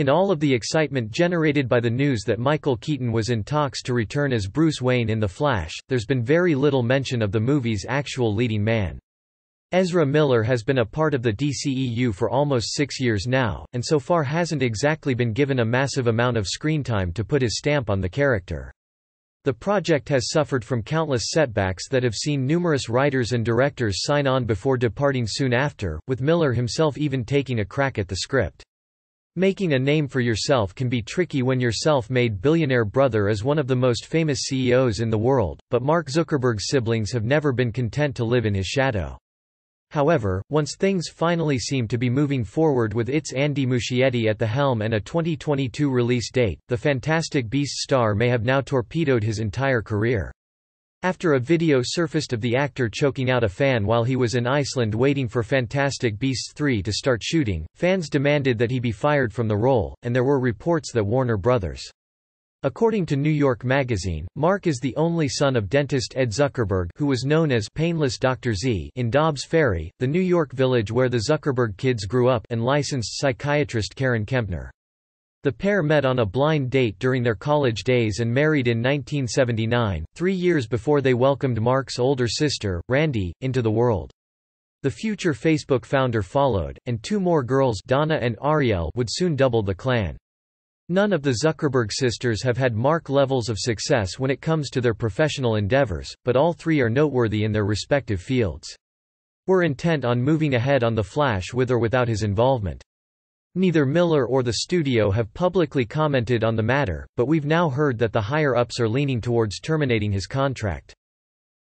In all of the excitement generated by the news that Michael Keaton was in talks to return as Bruce Wayne in The Flash, there's been very little mention of the movie's actual leading man. Ezra Miller has been a part of the DCEU for almost six years now, and so far hasn't exactly been given a massive amount of screen time to put his stamp on the character. The project has suffered from countless setbacks that have seen numerous writers and directors sign on before departing soon after, with Miller himself even taking a crack at the script. Making a name for yourself can be tricky when your self-made billionaire brother is one of the most famous CEOs in the world, but Mark Zuckerberg's siblings have never been content to live in his shadow. However, once things finally seem to be moving forward with its Andy Muschietti at the helm and a 2022 release date, the Fantastic Beasts star may have now torpedoed his entire career. After a video surfaced of the actor choking out a fan while he was in Iceland waiting for Fantastic Beasts 3 to start shooting, fans demanded that he be fired from the role, and there were reports that Warner Bros. According to New York Magazine, Mark is the only son of dentist Ed Zuckerberg who was known as Painless Dr. Z in Dobbs Ferry, the New York village where the Zuckerberg kids grew up and licensed psychiatrist Karen Kempner. The pair met on a blind date during their college days and married in 1979, three years before they welcomed Mark's older sister, Randy, into the world. The future Facebook founder followed, and two more girls Donna and Arielle would soon double the clan. None of the Zuckerberg sisters have had Mark levels of success when it comes to their professional endeavors, but all three are noteworthy in their respective fields. We're intent on moving ahead on The Flash with or without his involvement. Neither Miller or the studio have publicly commented on the matter, but we've now heard that the higher-ups are leaning towards terminating his contract.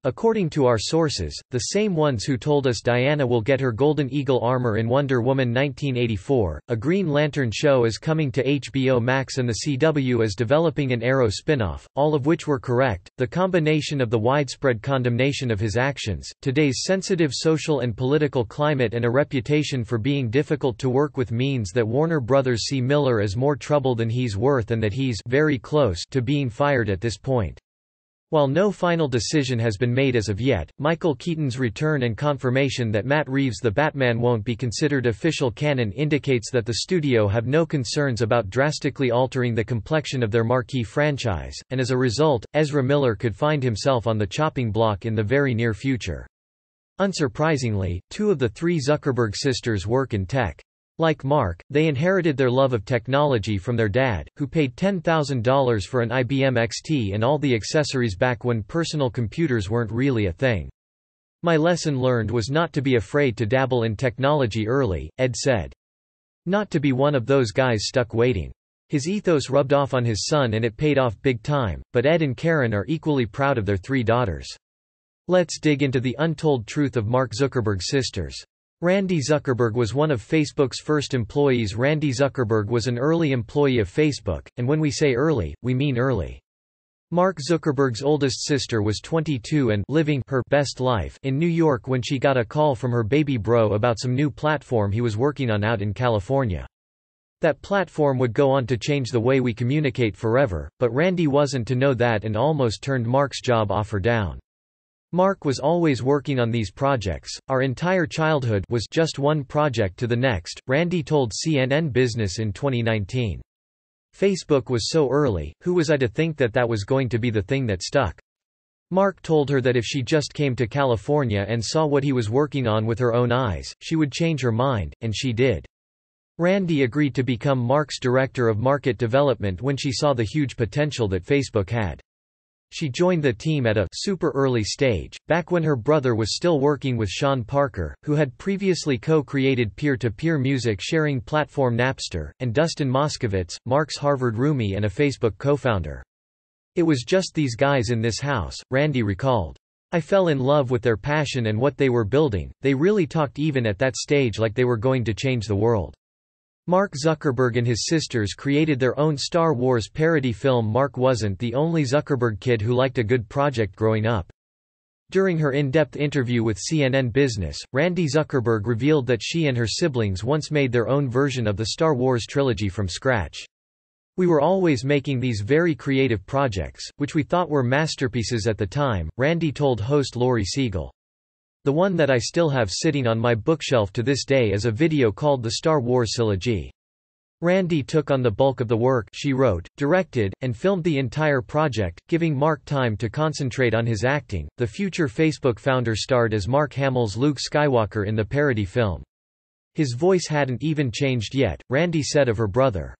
According to our sources, the same ones who told us Diana will get her Golden Eagle armor in Wonder Woman 1984, a Green Lantern show is coming to HBO Max and the CW is developing an Arrow spin-off, all of which were correct. The combination of the widespread condemnation of his actions, today's sensitive social and political climate and a reputation for being difficult to work with means that Warner Brothers see Miller as more trouble than he's worth and that he's very close to being fired at this point. While no final decision has been made as of yet, Michael Keaton's return and confirmation that Matt Reeves' The Batman won't be considered official canon indicates that the studio have no concerns about drastically altering the complexion of their marquee franchise, and as a result, Ezra Miller could find himself on the chopping block in the very near future. Unsurprisingly, two of the three Zuckerberg sisters work in tech. Like Mark, they inherited their love of technology from their dad, who paid $10,000 for an IBM XT and all the accessories back when personal computers weren't really a thing. My lesson learned was not to be afraid to dabble in technology early, Ed said. Not to be one of those guys stuck waiting. His ethos rubbed off on his son and it paid off big time, but Ed and Karen are equally proud of their three daughters. Let's dig into the untold truth of Mark Zuckerberg's sisters. Randy Zuckerberg was one of Facebook's first employees Randy Zuckerberg was an early employee of Facebook, and when we say early, we mean early. Mark Zuckerberg's oldest sister was 22 and living her best life in New York when she got a call from her baby bro about some new platform he was working on out in California. That platform would go on to change the way we communicate forever, but Randy wasn't to know that and almost turned Mark's job offer down. Mark was always working on these projects, our entire childhood was just one project to the next, Randy told CNN Business in 2019. Facebook was so early, who was I to think that that was going to be the thing that stuck? Mark told her that if she just came to California and saw what he was working on with her own eyes, she would change her mind, and she did. Randy agreed to become Mark's director of market development when she saw the huge potential that Facebook had. She joined the team at a super early stage, back when her brother was still working with Sean Parker, who had previously co-created peer-to-peer music sharing platform Napster, and Dustin Moskovitz, Mark's Harvard roomie and a Facebook co-founder. It was just these guys in this house, Randy recalled. I fell in love with their passion and what they were building, they really talked even at that stage like they were going to change the world. Mark Zuckerberg and his sisters created their own Star Wars parody film Mark wasn't the only Zuckerberg kid who liked a good project growing up. During her in-depth interview with CNN Business, Randy Zuckerberg revealed that she and her siblings once made their own version of the Star Wars trilogy from scratch. We were always making these very creative projects, which we thought were masterpieces at the time, Randy told host Laurie Siegel. The one that I still have sitting on my bookshelf to this day is a video called The Star Wars Trilogy. Randy took on the bulk of the work she wrote, directed, and filmed the entire project, giving Mark time to concentrate on his acting. The future Facebook founder starred as Mark Hamill's Luke Skywalker in the parody film. His voice hadn't even changed yet, Randy said of her brother.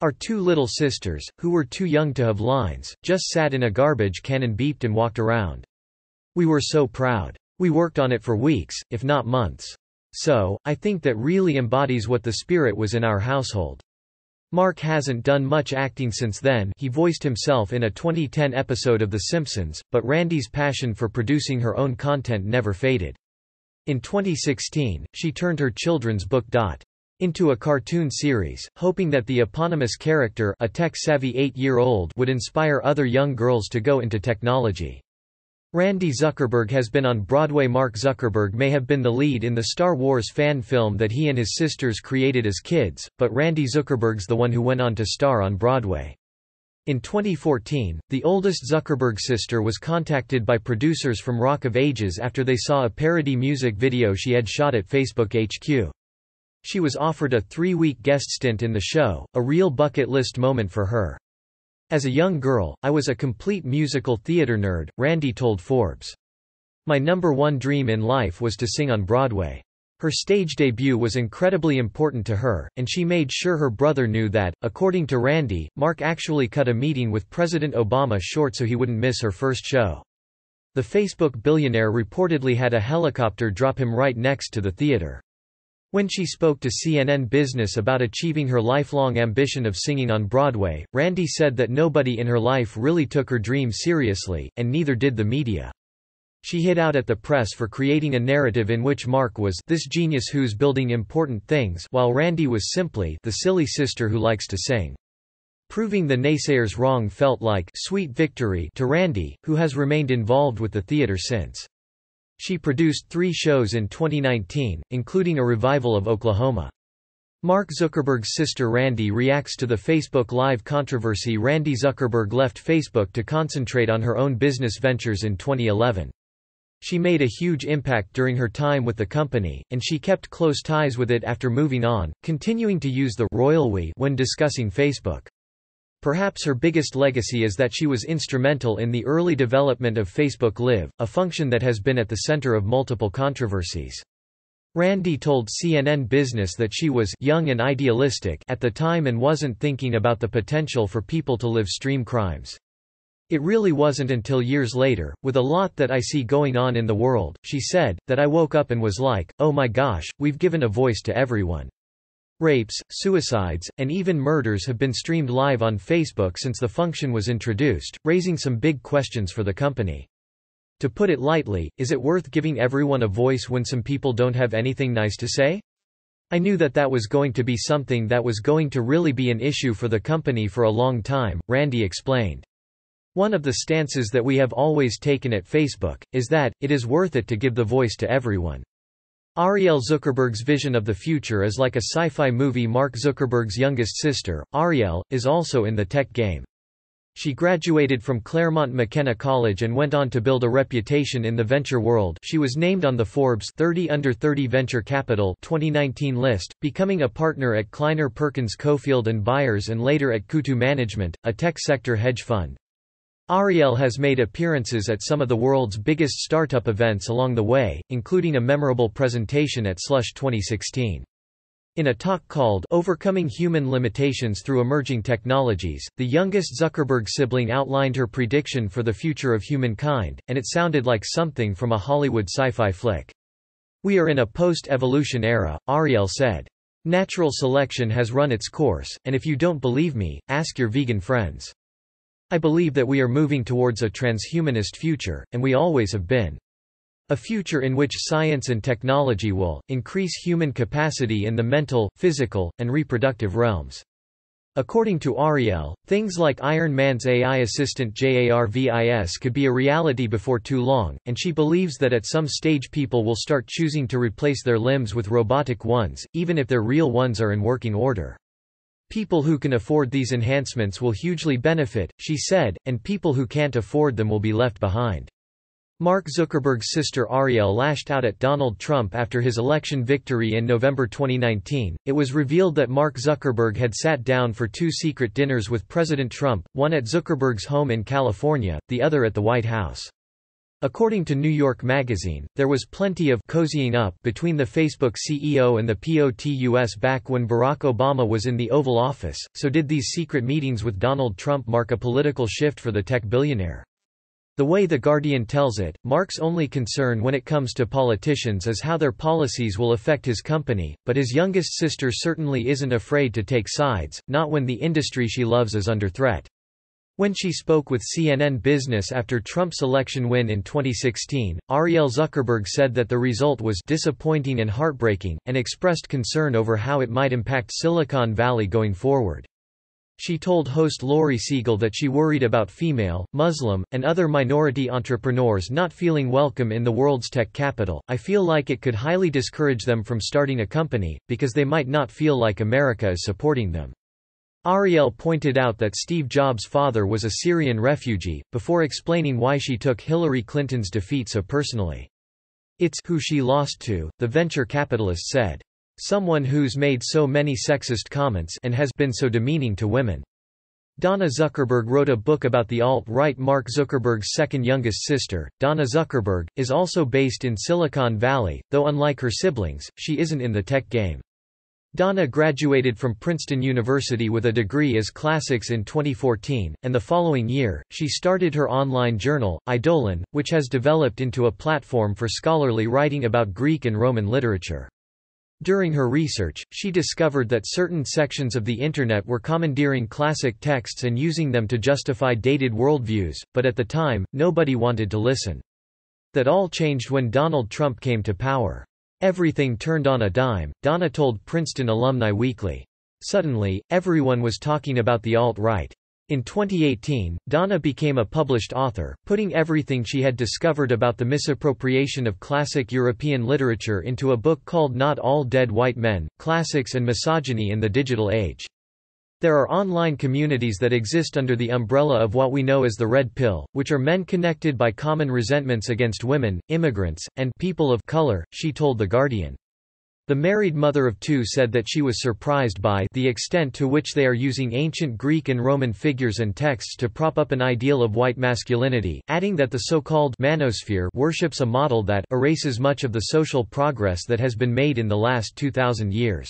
Our two little sisters, who were too young to have lines, just sat in a garbage can and beeped and walked around. We were so proud. We worked on it for weeks, if not months. So, I think that really embodies what the spirit was in our household. Mark hasn't done much acting since then he voiced himself in a 2010 episode of The Simpsons, but Randy's passion for producing her own content never faded. In 2016, she turned her children's book Dot into a cartoon series, hoping that the eponymous character a tech-savvy eight-year-old would inspire other young girls to go into technology. Randy Zuckerberg has been on Broadway Mark Zuckerberg may have been the lead in the Star Wars fan film that he and his sisters created as kids, but Randy Zuckerberg's the one who went on to star on Broadway. In 2014, the oldest Zuckerberg sister was contacted by producers from Rock of Ages after they saw a parody music video she had shot at Facebook HQ. She was offered a three-week guest stint in the show, a real bucket list moment for her. As a young girl, I was a complete musical theater nerd, Randy told Forbes. My number one dream in life was to sing on Broadway. Her stage debut was incredibly important to her, and she made sure her brother knew that. According to Randy, Mark actually cut a meeting with President Obama short so he wouldn't miss her first show. The Facebook billionaire reportedly had a helicopter drop him right next to the theater. When she spoke to CNN Business about achieving her lifelong ambition of singing on Broadway, Randy said that nobody in her life really took her dream seriously, and neither did the media. She hit out at the press for creating a narrative in which Mark was this genius who's building important things while Randy was simply the silly sister who likes to sing. Proving the naysayers wrong felt like sweet victory to Randy, who has remained involved with the theater since. She produced three shows in 2019, including a revival of Oklahoma. Mark Zuckerberg's sister Randy reacts to the Facebook Live controversy Randy Zuckerberg left Facebook to concentrate on her own business ventures in 2011. She made a huge impact during her time with the company, and she kept close ties with it after moving on, continuing to use the royal we when discussing Facebook. Perhaps her biggest legacy is that she was instrumental in the early development of Facebook Live, a function that has been at the center of multiple controversies. Randy told CNN Business that she was young and idealistic at the time and wasn't thinking about the potential for people to live stream crimes. It really wasn't until years later, with a lot that I see going on in the world, she said, that I woke up and was like, oh my gosh, we've given a voice to everyone. Rapes, suicides, and even murders have been streamed live on Facebook since the function was introduced, raising some big questions for the company. To put it lightly, is it worth giving everyone a voice when some people don't have anything nice to say? I knew that that was going to be something that was going to really be an issue for the company for a long time, Randy explained. One of the stances that we have always taken at Facebook, is that, it is worth it to give the voice to everyone. Arielle Zuckerberg's vision of the future is like a sci-fi movie Mark Zuckerberg's youngest sister, Arielle, is also in the tech game. She graduated from Claremont McKenna College and went on to build a reputation in the venture world she was named on the Forbes 30 Under 30 Venture Capital 2019 list, becoming a partner at Kleiner Perkins Caufield and Byers and later at Coatue Management, a tech sector hedge fund. Arielle has made appearances at some of the world's biggest startup events along the way, including a memorable presentation at Slush 2016. In a talk called Overcoming Human Limitations Through Emerging Technologies, the youngest Zuckerberg sibling outlined her prediction for the future of humankind, and it sounded like something from a Hollywood sci-fi flick. We are in a post-evolution era, Arielle said. Natural selection has run its course, and if you don't believe me, ask your vegan friends. I believe that we are moving towards a transhumanist future, and we always have been. A future in which science and technology will, increase human capacity in the mental, physical, and reproductive realms. According to Arielle, things like Iron Man's AI assistant JARVIS could be a reality before too long, and she believes that at some stage people will start choosing to replace their limbs with robotic ones, even if their real ones are in working order. People who can afford these enhancements will hugely benefit, she said, and people who can't afford them will be left behind. Mark Zuckerberg's sister Arielle lashed out at Donald Trump after his election victory in November 2019. It was revealed that Mark Zuckerberg had sat down for two secret dinners with President Trump, one at Zuckerberg's home in California, the other at the White House. According to New York Magazine, there was plenty of cozying up between the Facebook CEO and the POTUS back when Barack Obama was in the Oval Office, so did these secret meetings with Donald Trump mark a political shift for the tech billionaire. The way The Guardian tells it, Mark's only concern when it comes to politicians is how their policies will affect his company, but his youngest sister certainly isn't afraid to take sides, not when the industry she loves is under threat. When she spoke with CNN Business after Trump's election win in 2016, Arielle Zuckerberg said that the result was disappointing and heartbreaking, and expressed concern over how it might impact Silicon Valley going forward. She told host Laurie Siegel that she worried about female, Muslim, and other minority entrepreneurs not feeling welcome in the world's tech capital. I feel like it could highly discourage them from starting a company, because they might not feel like America is supporting them. Arielle pointed out that Steve Jobs' father was a Syrian refugee, before explaining why she took Hillary Clinton's defeat so personally. It's who she lost to, the venture capitalist said. Someone who's made so many sexist comments and has been so demeaning to women. Donna Zuckerberg wrote a book about the alt-right Mark Zuckerberg's second youngest sister, Donna Zuckerberg, is also based in Silicon Valley, though unlike her siblings, she isn't in the tech game. Donna graduated from Princeton University with a degree as classics in 2014, and the following year, she started her online journal, Eidolon, which has developed into a platform for scholarly writing about Greek and Roman literature. During her research, she discovered that certain sections of the Internet were commandeering classic texts and using them to justify dated worldviews, but at the time, nobody wanted to listen. That all changed when Donald Trump came to power. Everything turned on a dime, Donna told Princeton Alumni Weekly. Suddenly, everyone was talking about the alt-right. In 2018, Donna became a published author, putting everything she had discovered about the misappropriation of classic European literature into a book called Not All Dead White Men, Classics and Misogyny in the Digital Age. There are online communities that exist under the umbrella of what we know as the Red Pill, which are men connected by common resentments against women, immigrants, and people of color, she told The Guardian. The married mother of two said that she was surprised by the extent to which they are using ancient Greek and Roman figures and texts to prop up an ideal of white masculinity, adding that the so-called manosphere worships a model that erases much of the social progress that has been made in the last 2,000 years.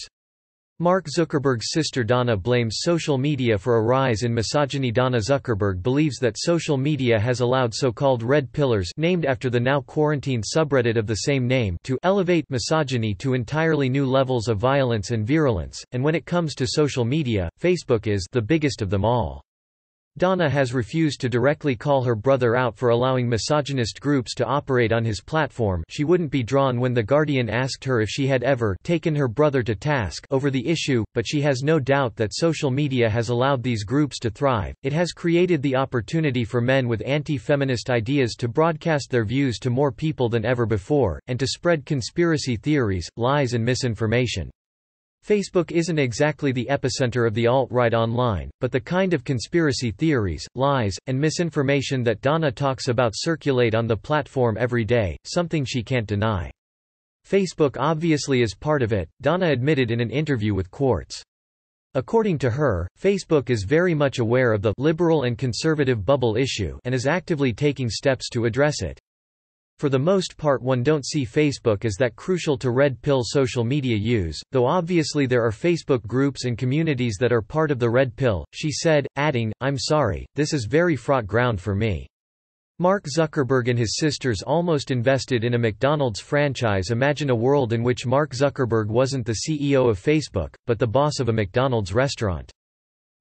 Mark Zuckerberg's sister Donna blames social media for a rise in misogyny. Donna Zuckerberg believes that social media has allowed so-called red pillers named after the now quarantined subreddit of the same name to elevate misogyny to entirely new levels of violence and virulence, and when it comes to social media, Facebook is the biggest of them all. Donna has refused to directly call her brother out for allowing misogynist groups to operate on his platform she wouldn't be drawn when The Guardian asked her if she had ever taken her brother to task over the issue, but she has no doubt that social media has allowed these groups to thrive. It has created the opportunity for men with anti-feminist ideas to broadcast their views to more people than ever before, and to spread conspiracy theories, lies and misinformation. Facebook isn't exactly the epicenter of the alt-right online, but the kind of conspiracy theories, lies, and misinformation that Donna talks about circulate on the platform every day, something she can't deny. Facebook obviously is part of it, Donna admitted in an interview with Quartz. According to her, Facebook is very much aware of the liberal and conservative bubble issue and is actively taking steps to address it. For the most part one don't see Facebook as that crucial to red pill social media use, though obviously there are Facebook groups and communities that are part of the red pill, she said, adding, I'm sorry, this is very fraught ground for me. Mark Zuckerberg and his sisters almost invested in a McDonald's franchise Imagine a world in which Mark Zuckerberg wasn't the CEO of Facebook, but the boss of a McDonald's restaurant.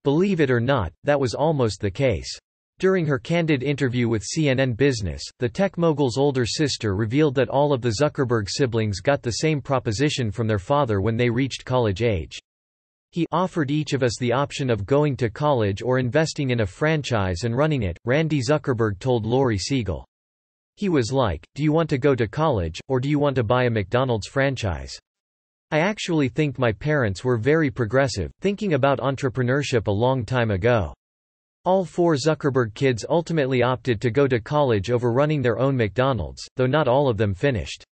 Believe it or not, that was almost the case. During her candid interview with CNN Business, the tech mogul's older sister revealed that all of the Zuckerberg siblings got the same proposition from their father when they reached college age. He offered each of us the option of going to college or investing in a franchise and running it, Randy Zuckerberg told Laurie Siegel. He was like, do you want to go to college, or do you want to buy a McDonald's franchise? I actually think my parents were very progressive, thinking about entrepreneurship a long time ago. All four Zuckerberg kids ultimately opted to go to college over running their own McDonald's, though not all of them finished.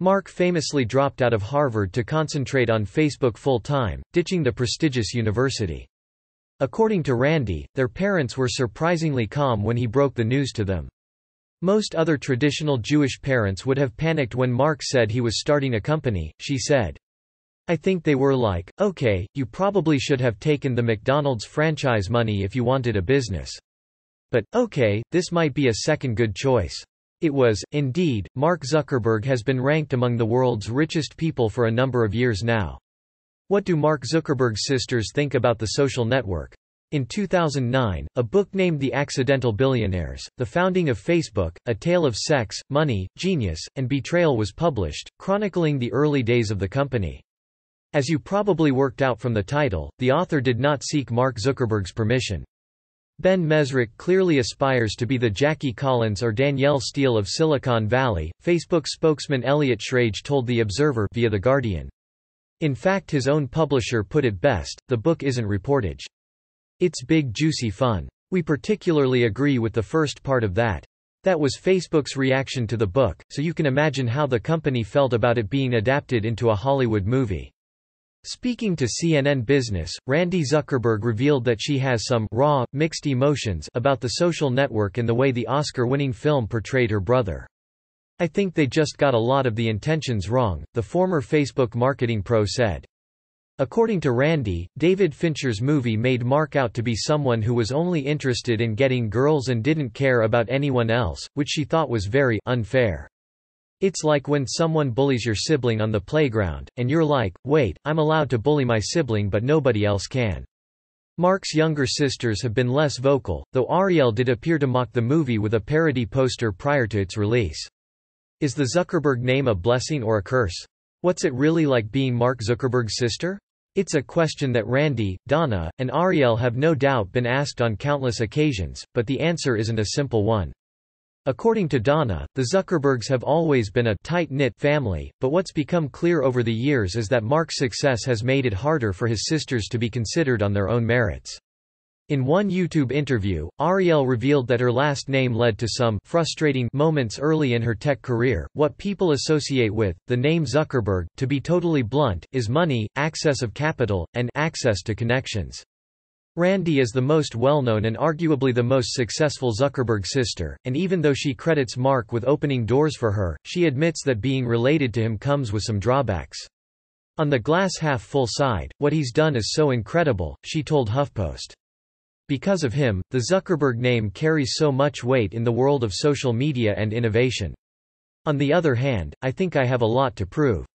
Mark famously dropped out of Harvard to concentrate on Facebook full-time, ditching the prestigious university. According to Randy, their parents were surprisingly calm when he broke the news to them. Most other traditional Jewish parents would have panicked when Mark said he was starting a company, she said. I think they were like, okay, you probably should have taken the McDonald's franchise money if you wanted a business. But, okay, this might be a second good choice. It was, indeed, Mark Zuckerberg has been ranked among the world's richest people for a number of years now. What do Mark Zuckerberg's sisters think about the social network? In 2009, a book named The Accidental Billionaires, The Founding of Facebook, A Tale of Sex, Money, Genius, and Betrayal was published, chronicling the early days of the company. As you probably worked out from the title, the author did not seek Mark Zuckerberg's permission. Ben Mezrich clearly aspires to be the Jackie Collins or Danielle Steel of Silicon Valley, Facebook spokesman Elliot Schrage told The Observer via The Guardian. In fact his own publisher put it best, the book isn't reportage. It's big juicy fun. We particularly agree with the first part of that. That was Facebook's reaction to the book, so you can imagine how the company felt about it being adapted into a Hollywood movie. Speaking to CNN Business, Randy Zuckerberg revealed that she has some raw, mixed emotions about the social network and the way the Oscar-winning film portrayed her brother. I think they just got a lot of the intentions wrong, the former Facebook marketing pro said. According to Randy, David Fincher's movie made Mark out to be someone who was only interested in getting girls and didn't care about anyone else, which she thought was very unfair. It's like when someone bullies your sibling on the playground, and you're like, wait, I'm allowed to bully my sibling but nobody else can. Mark's younger sisters have been less vocal, though Arielle did appear to mock the movie with a parody poster prior to its release. Is the Zuckerberg name a blessing or a curse? What's it really like being Mark Zuckerberg's sister? It's a question that Randy, Donna, and Arielle have no doubt been asked on countless occasions, but the answer isn't a simple one. According to Donna, the Zuckerbergs have always been a tight-knit family, but what's become clear over the years is that Mark's success has made it harder for his sisters to be considered on their own merits. In one YouTube interview, Arielle revealed that her last name led to some frustrating moments early in her tech career. What people associate with the name Zuckerberg, to be totally blunt, is money, access of capital, and access to connections. Randy is the most well-known and arguably the most successful Zuckerberg sister, and even though she credits Mark with opening doors for her, she admits that being related to him comes with some drawbacks. On the glass-half-full side, what he's done is so incredible, she told HuffPost. Because of him, the Zuckerberg name carries so much weight in the world of social media and innovation. On the other hand, I think I have a lot to prove.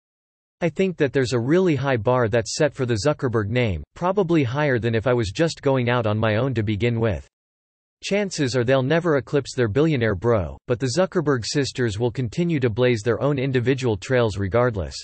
I think that there's a really high bar that's set for the Zuckerberg name, probably higher than if I was just going out on my own to begin with. Chances are they'll never eclipse their billionaire bro, but the Zuckerberg sisters will continue to blaze their own individual trails regardless.